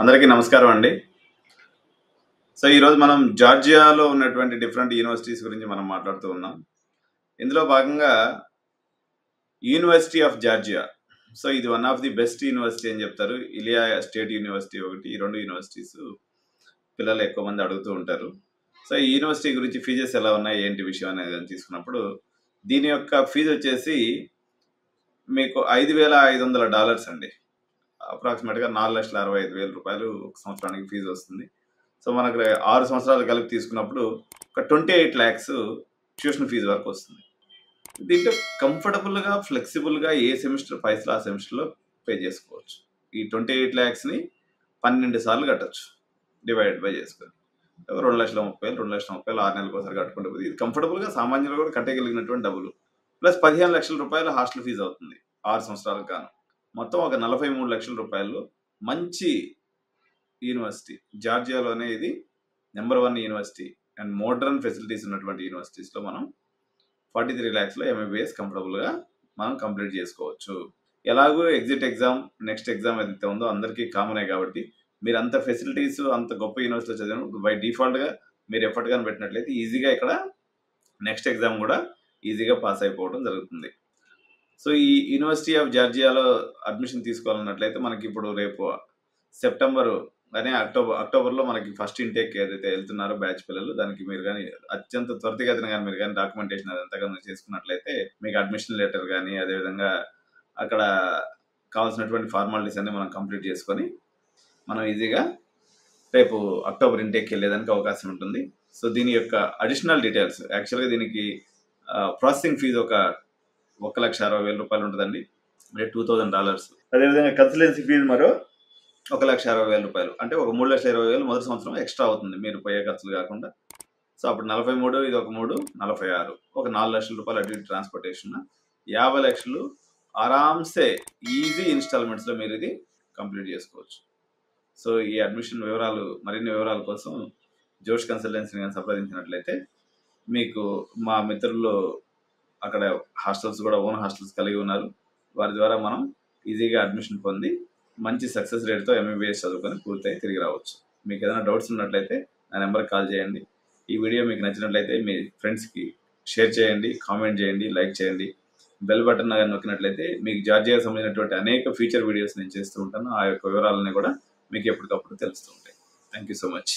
అందరికీ నమస్కారం అండి. సో ఈరోజు మనం జార్జియాలో ఉన్నటువంటి డిఫరెంట్ యూనివర్సిటీస్ గురించి మనం మాట్లాడుతూ ఉన్నాం. ఇందులో భాగంగా యూనివర్సిటీ ఆఫ్ జార్జియా. సో ఇది one of the best university అని చెప్తారు. ఇలియా స్టేట్ యూనివర్సిటీ ఒకటి ఈ రెండు యూనివర్సిటీస్ పిల్లలు ఎక్కువ మంది అడుగుతూ ఉంటారు. సో ఈ యూనివర్సిటీ గురించి ఫీజెస్ ఎలా ఉన్నాయి ఏంటి విషయం అనేది తీసుకున్నప్పుడు దీని యొక్క ఫీజు వచ్చేసి మీకు ఐదు వేల ఐదు వందల డాలర్స్ అండి. అప్రాక్సిమేట్గా నాలుగు లక్షల అరవై ఐదు వేల రూపాయలు ఒక సంవత్సరానికి ఫీజు వస్తుంది. సో మనకు ఆరు సంవత్సరాలు కలిపి తీసుకున్నప్పుడు ఒక twenty eight lakhs tuition fee వరకు వస్తుంది. దీంట్లో కంఫర్టబుల్గా ఫ్లెక్సిబుల్గా ఏ సెమిస్టర్ పైసలు ఆ సెమిస్టర్లో పే చేసుకోవచ్చు. ఈ ట్వంటీ ఎయిట్ ల్యాక్స్ని పన్నెండు సార్లు కట్టచ్చు. డివైడ్ బై చేసుకొని. రెండు లక్షల ముప్పై వేలు రెండు లక్షల ముప్పై వేలు ఆరు నెలలకు ఒకసారి కట్టుకుంటే పోతుంది. ఇది కంఫర్టబుల్గా సామాన్యులు కూడా కట్టగలిగినటువంటి డబ్బులు. ప్లస్ పదిహేను లక్షల రూపాయలు హాస్టల్ ఫీజు అవుతుంది. ఆరు సంవత్సరాలకు గాను. మొత్తం ఒక నలభై మూడు లక్షల రూపాయలు మంచి యూనివర్సిటీ. జార్జియాలోనే ఇది number one university. And modern facilities ఉన్నటువంటి యూనివర్సిటీస్లో మనం ఫార్టీ త్రీ ల్యాక్స్లో ఎంబీబీఎస్ కంఫర్టబుల్గా మనం కంప్లీట్ చేసుకోవచ్చు. ఎలాగో ఎగ్జిట్ ఎగ్జామ్ నెక్స్ట్ ఎగ్జామ్ ఏదైతే ఉందో అందరికీ కామనే కాబట్టి మీరు అంత ఫెసిలిటీస్ అంత గొప్ప యూనివర్సిటీలో చదివిన బై డిఫాల్ట్గా మీరు ఎఫర్ట్ కానీ పెట్టినట్లయితే ఈజీగా ఇక్కడ నెక్స్ట్ ఎగ్జామ్ కూడా ఈజీగా పాస్ అయిపోవడం జరుగుతుంది. సో ఈ యూనివర్సిటీ ఆఫ్ జార్జియాలో అడ్మిషన్ తీసుకోవాలన్నట్లయితే మనకి ఇప్పుడు రేపు సెప్టెంబర్ కానీ అక్టోబర్ అక్టోబర్లో మనకి ఫస్ట్ ఇంటేక్ ఏదైతే వెళ్తున్నారో బ్యాచ్ పిల్లలు దానికి మీరు కానీ అత్యంత త్వరితగతిన కానీ మీరు కానీ డాక్యుమెంటేషన్ అదంతా కానీ చేసుకున్నట్లయితే మీకు అడ్మిషన్ లెటర్ కానీ అదేవిధంగా అక్కడ కావాల్సినటువంటి ఫార్మాలిటీస్ అన్ని మనం కంప్లీట్ చేసుకొని మనం ఈజీగా రేపు అక్టోబర్ ఇంటేక్ వెళ్ళేదానికి అవకాశం ఉంటుంది. సో దీని యొక్క అడిషనల్ డీటెయిల్స్ యాక్చువల్గా దీనికి ప్రాసెసింగ్ ఫీజు ఒక ఒక లక్ష అరవై వేల రూపాయలు ఉంటుందండి. అంటే టూ థౌజండ్ డాలర్స్ అదేవిధంగా కన్సల్టెన్సీ ఫీజు మరో? ఒక లక్ష అరవై వేల రూపాయలు. అంటే ఒక మూడు లక్షల ఇరవై వేలు మొదటి సంవత్సరం ఎక్స్ట్రా అవుతుంది మీరు పోయే ఖర్చులు కాకుండా. సో అప్పుడు నలభై మూడు ఇది ఒక మూడు నలభై ఆరు. ఒక నాలుగు లక్షల రూపాయలు అటు ఇటు ట్రాన్స్పోర్టేషన్ యాభై లక్షలు ఆరామ్సే ఈజీ ఇన్స్టాల్మెంట్స్లో మీరు ఇది కంప్లీట్ చేసుకోవచ్చు. సో ఈ అడ్మిషన్ వివరాలు మరిన్ని వివరాల కోసం జోష్ కన్సల్టెన్సీని కానీ సంప్రదించినట్లయితే మీకు మా మిత్రులు అక్కడ హాస్టల్స్ కూడా ఓన్ హాస్టల్స్ కలిగి ఉన్నారు. వారి ద్వారా మనం ఈజీగా అడ్మిషన్ పొంది మంచి సక్సెస్ రేట్తో ఎంబీబీఎస్ చదువుకొని పూర్తయి తిరిగి రావచ్చు. మీకు ఏదైనా డౌట్స్ ఉన్నట్లయితే నా నెంబర్కి కాల్ చేయండి. ఈ వీడియో మీకు నచ్చినట్లయితే మీ ఫ్రెండ్స్కి షేర్ చేయండి కామెంట్ చేయండి లైక్ చేయండి. బెల్ బటన్ కానీ నొక్కినట్లయితే మీకు జార్జియాకి సంబంధించినటువంటి అనేక ఫీచర్ వీడియోస్ నేను చేస్తూ ఉంటాను. ఆ యొక్క వివరాలని కూడా మీకు ఎప్పటికప్పుడు తెలుస్తూ ఉంటాయి. Thank you so much